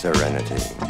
serenity.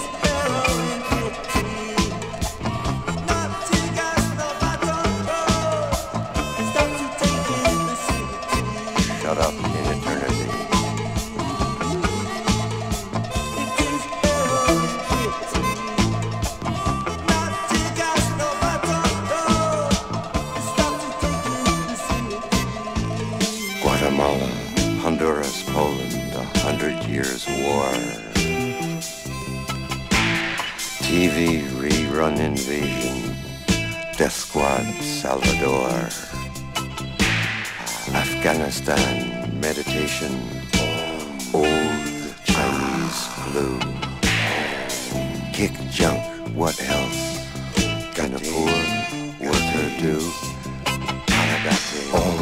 kick junk, what else? can a poor, worth do? All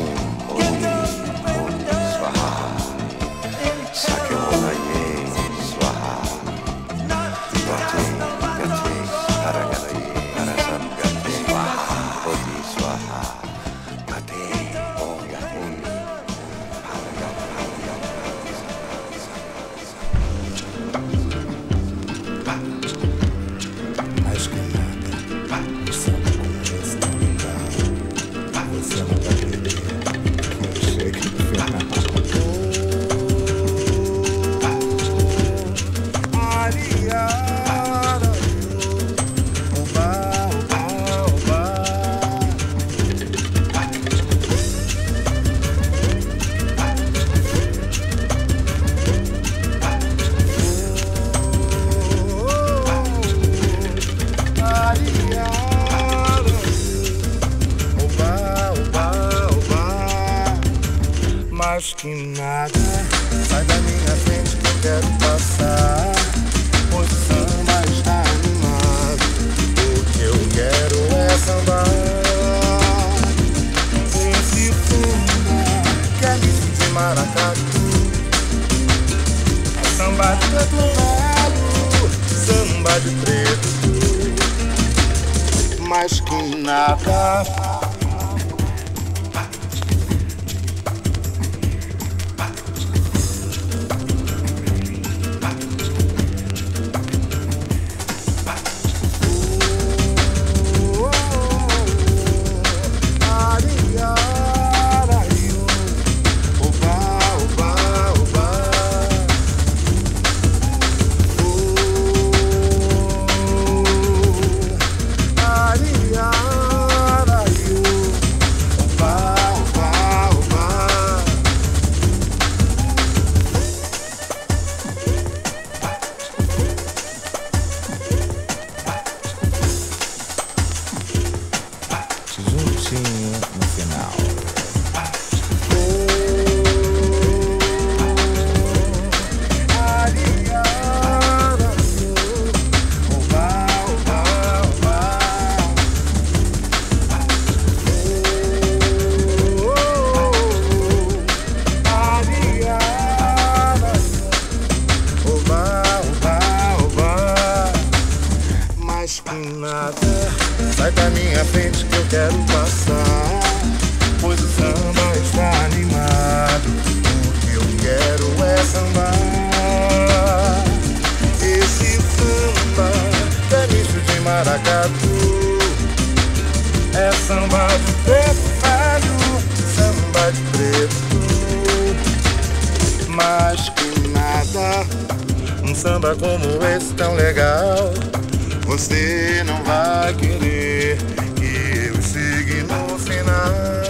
maracatu. É samba de preto samba de preto. Mais que nada, um samba como esse tão legal. Você não vai querer que eu siga no final.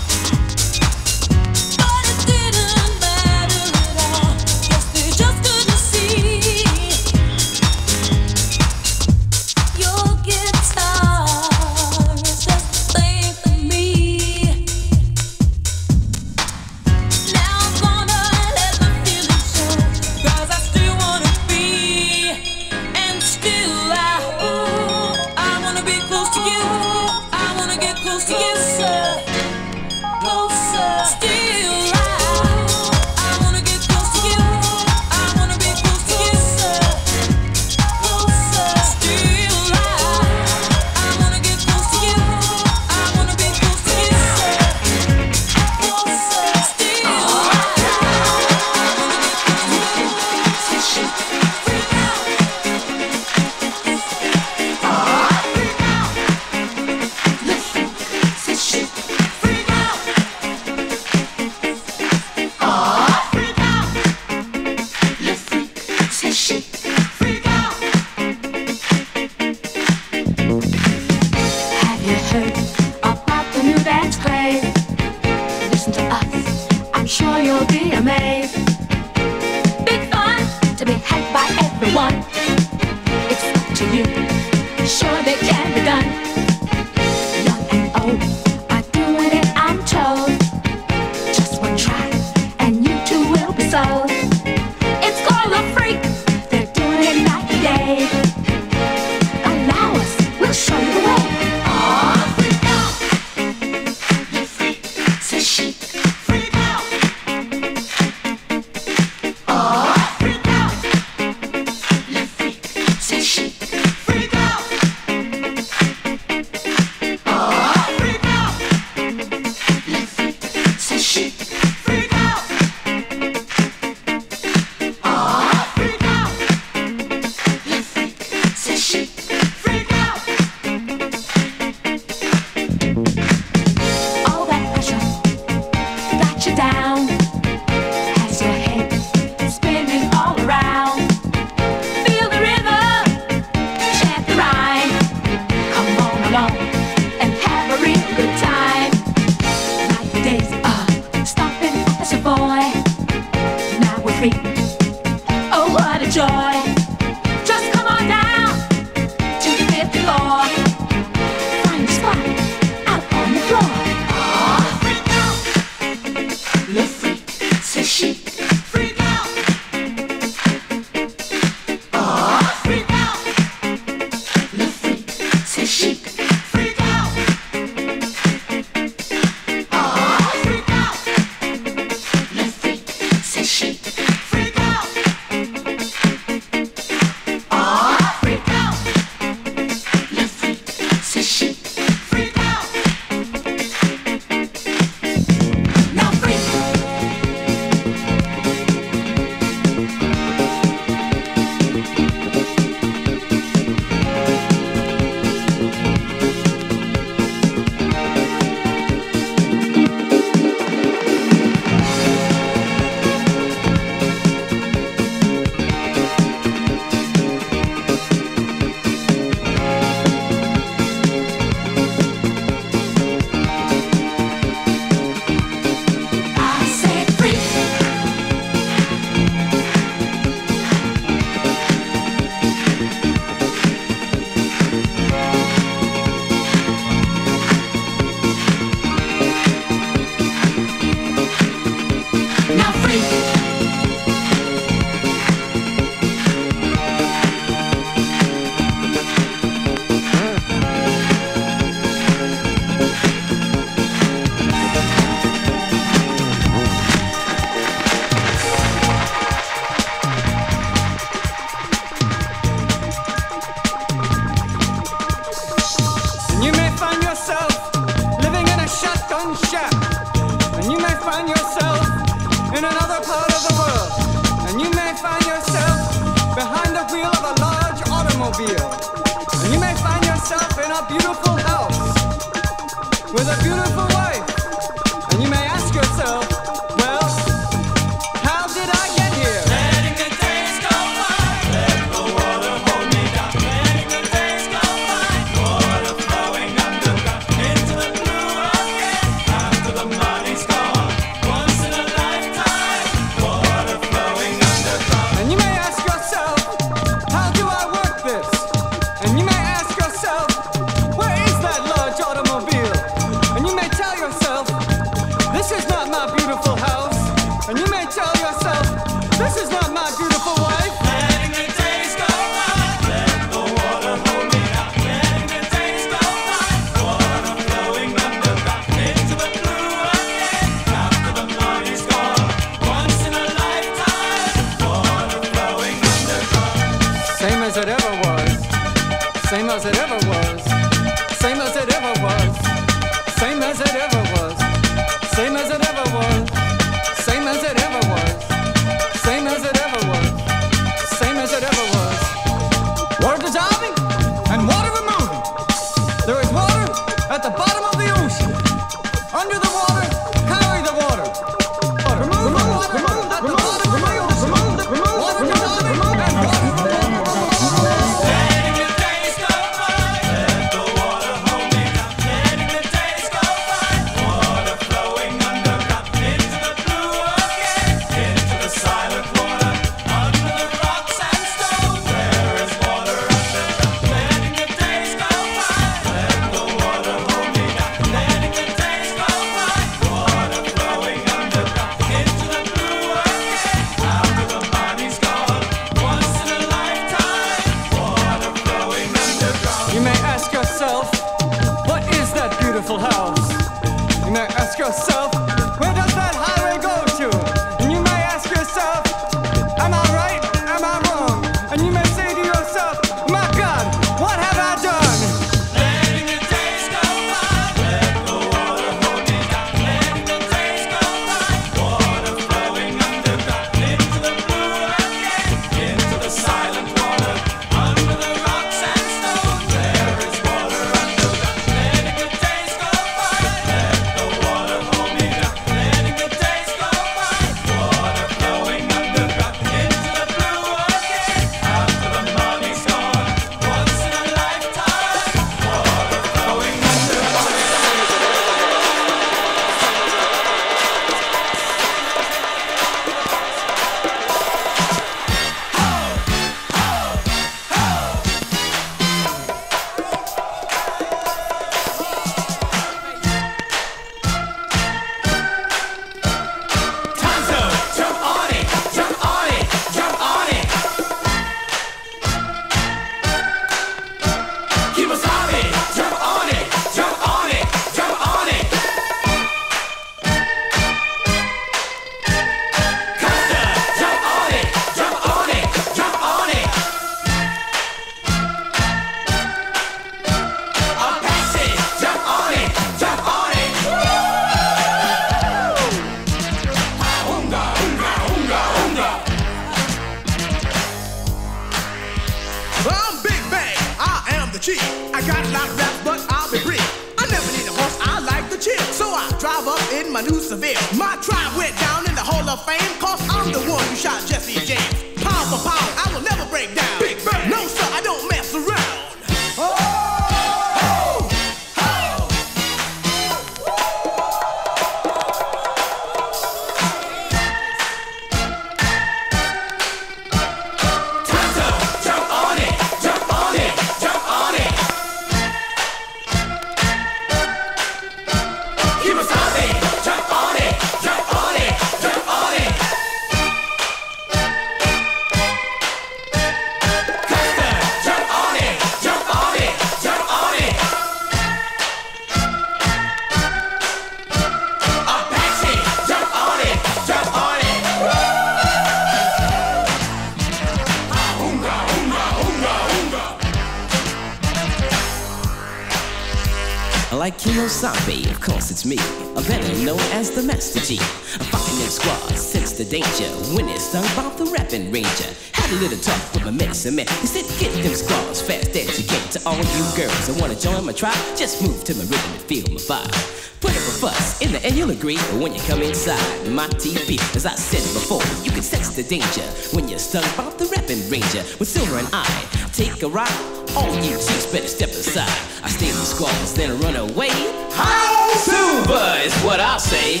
rapping ranger. Had a little talk with my medicine man. He said, get them squaws fast as you can. To all you girls that wanna join my tribe, just move to my rhythm and feel my vibe. Put up a fuss in the end you'll agree. But when you come inside my TV, as I said before, you can sense the danger when you're stung by the rapping ranger with silver and I. Take a ride, all you chicks better step aside. I stay in the squaws, then run away. How silver is what I say.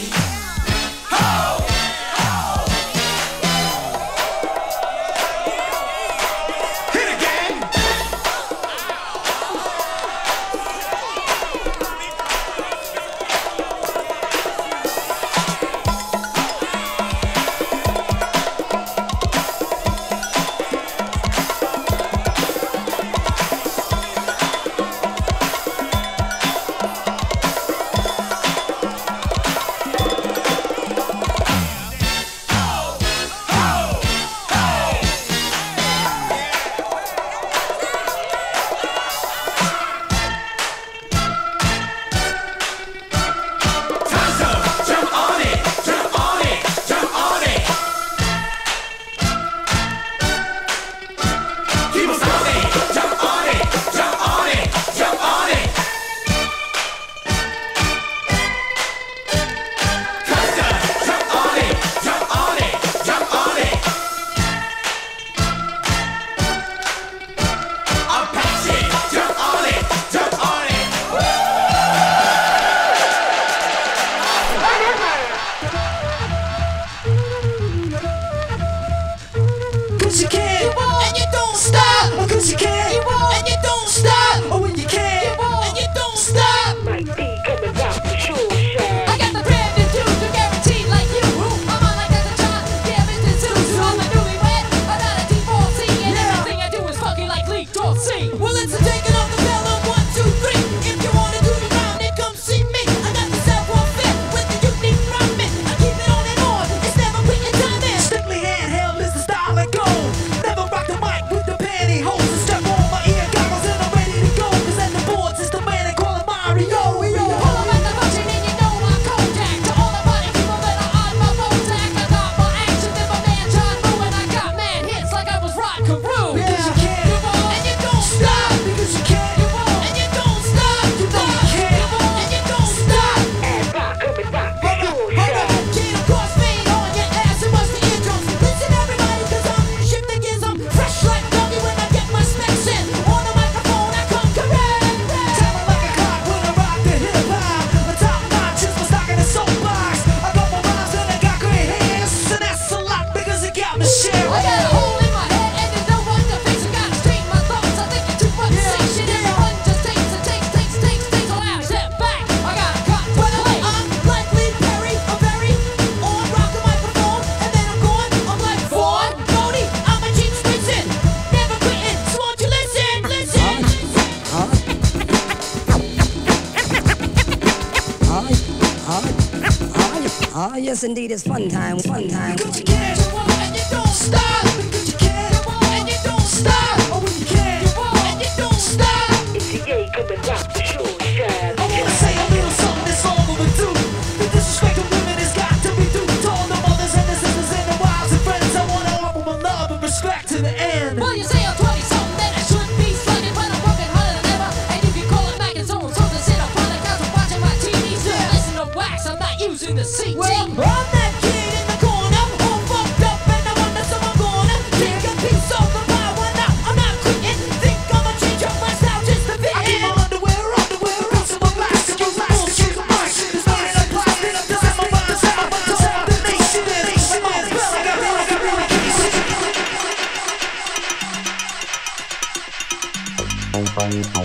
How indeed is fun time, fun time. Fun time. I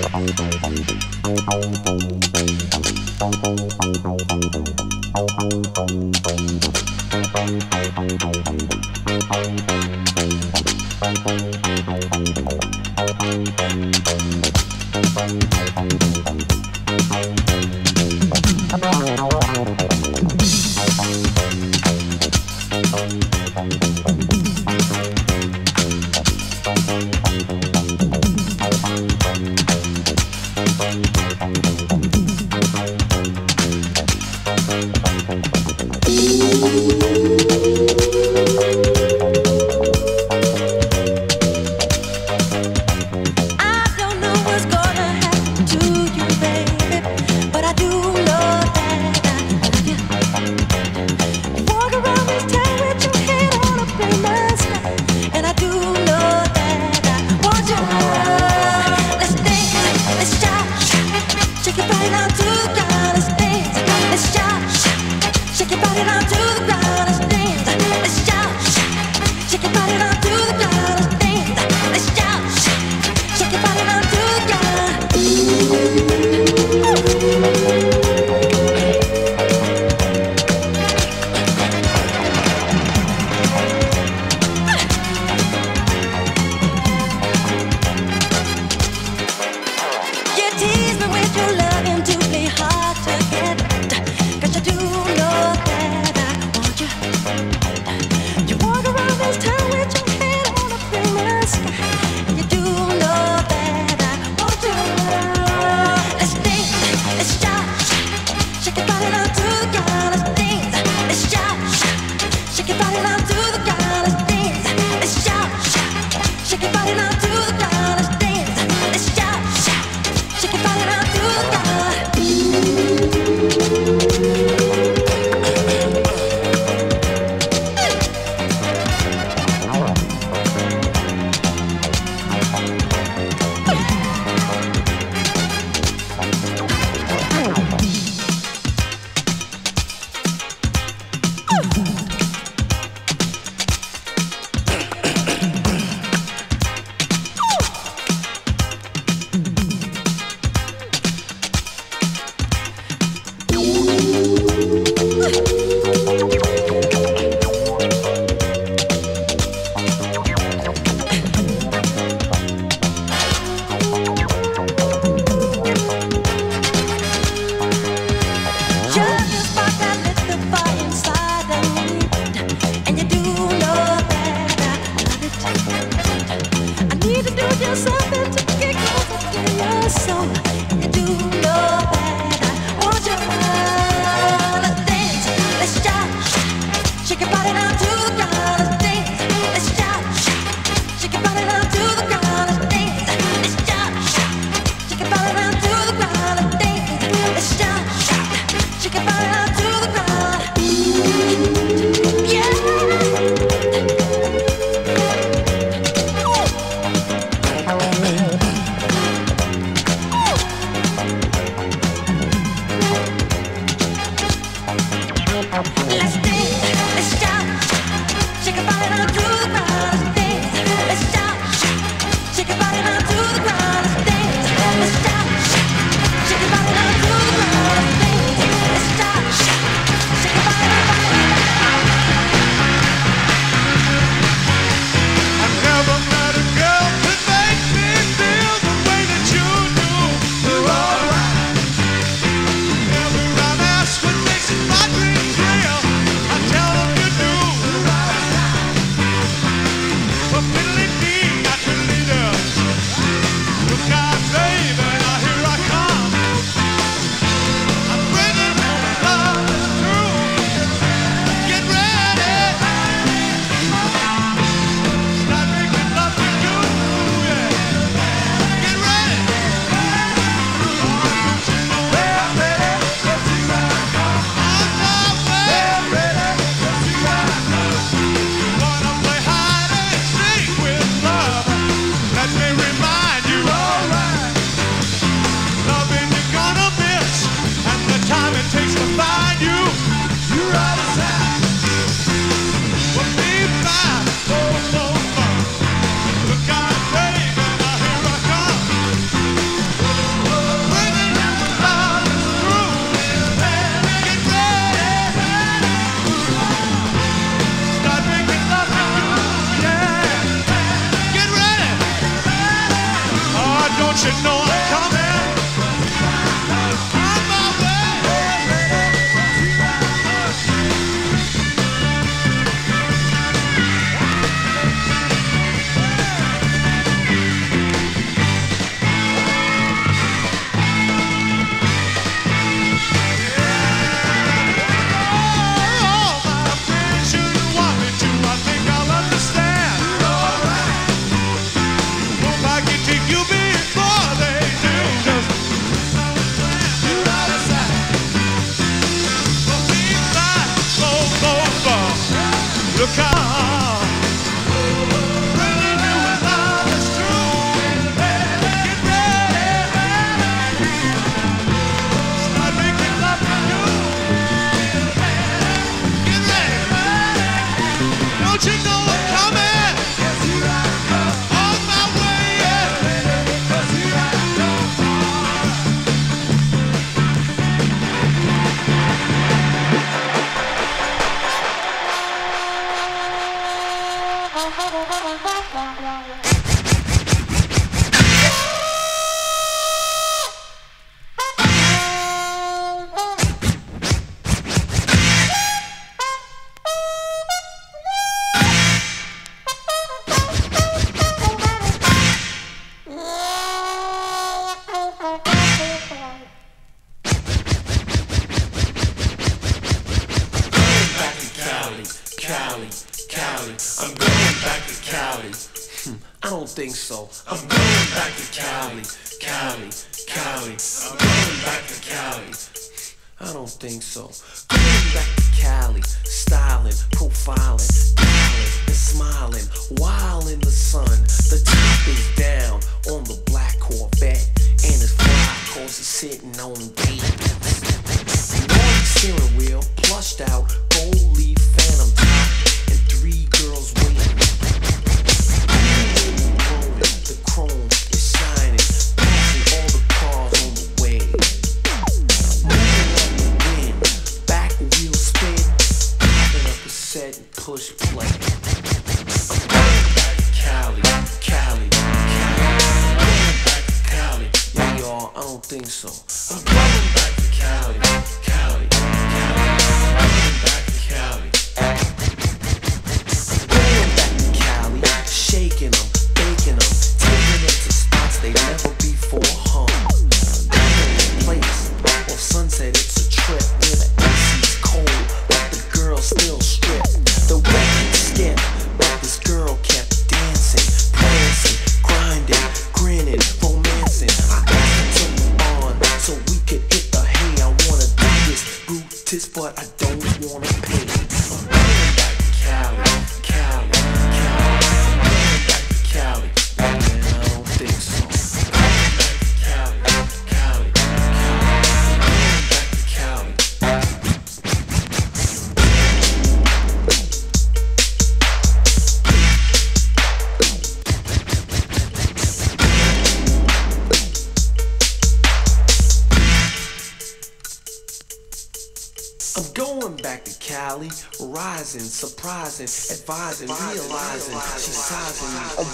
surprising, advising, realizing she's sizing me.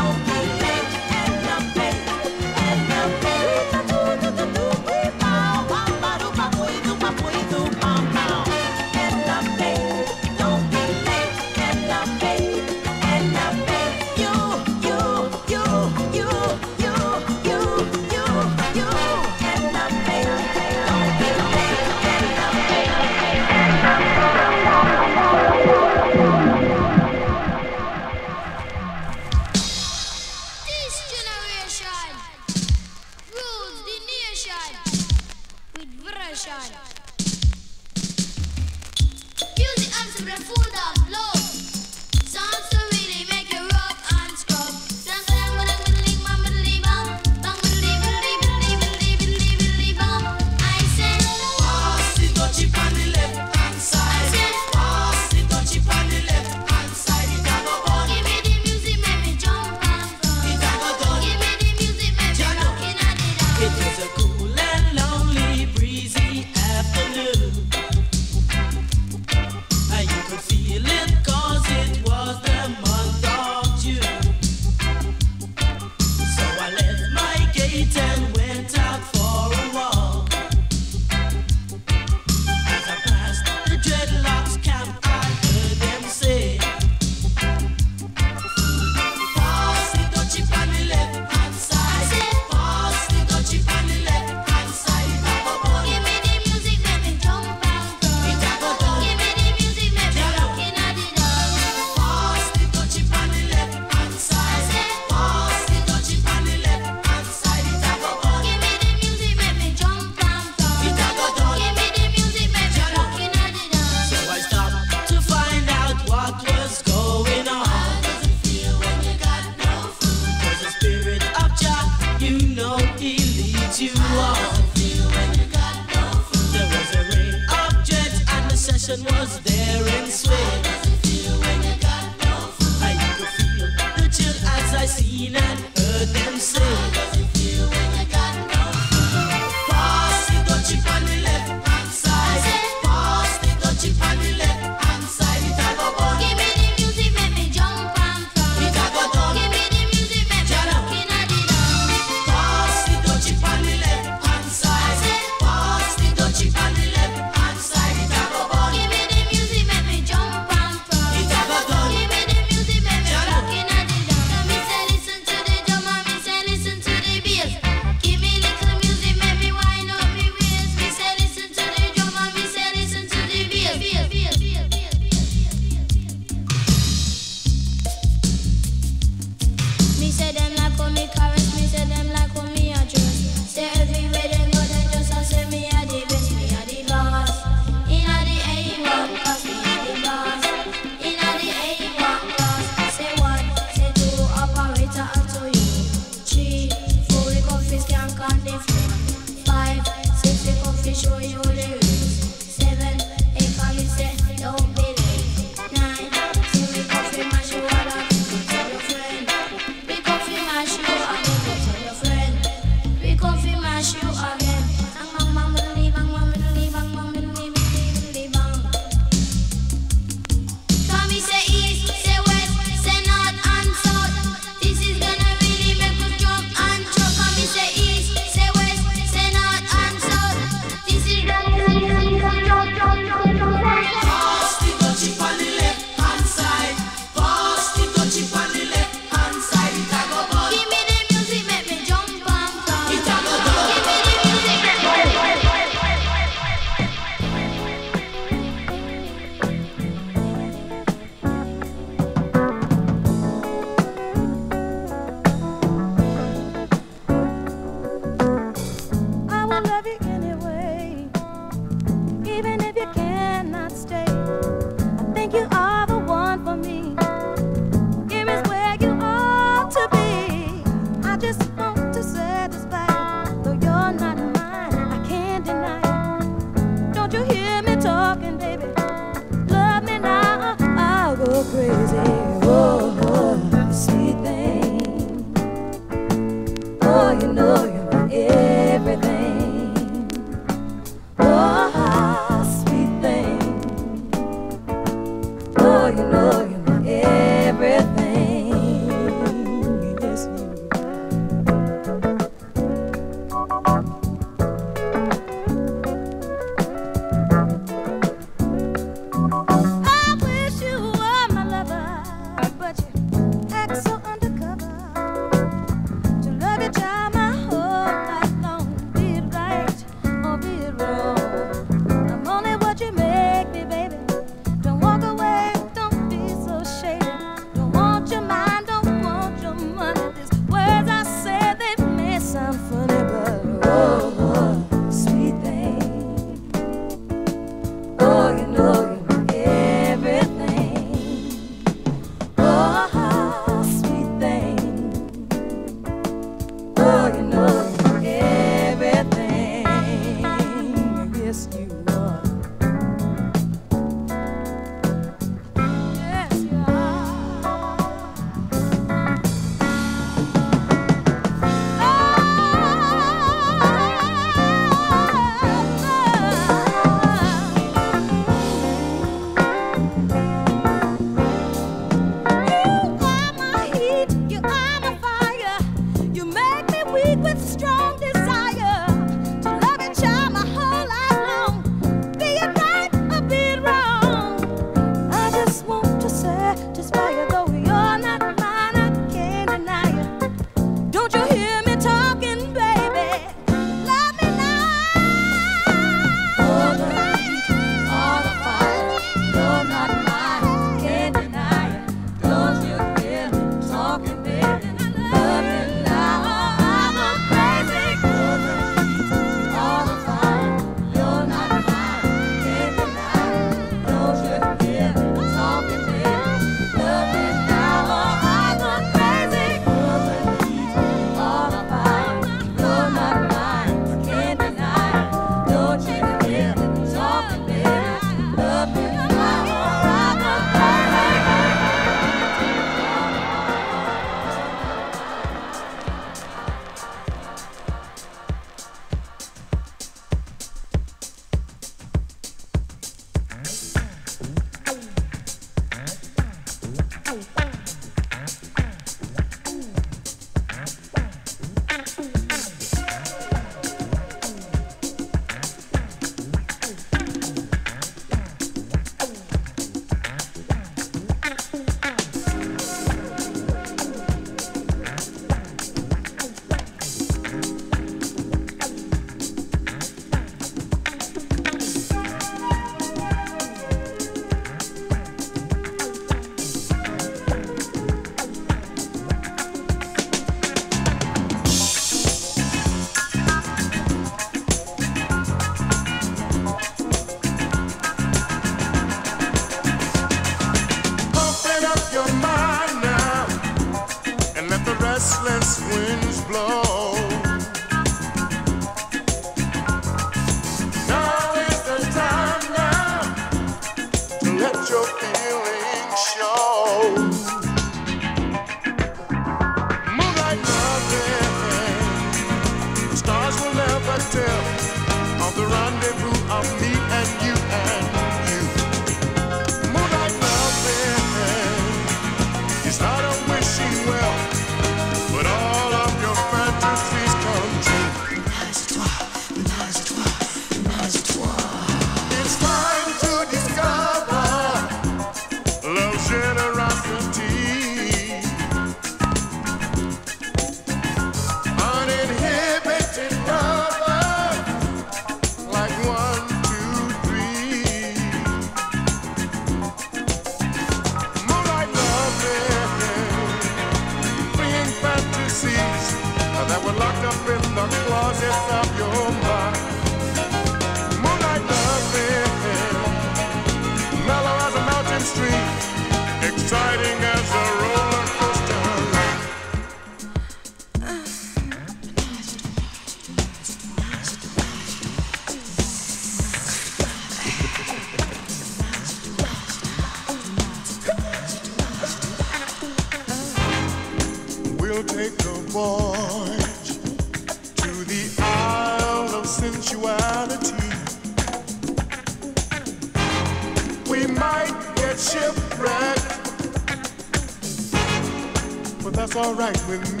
Alright with me.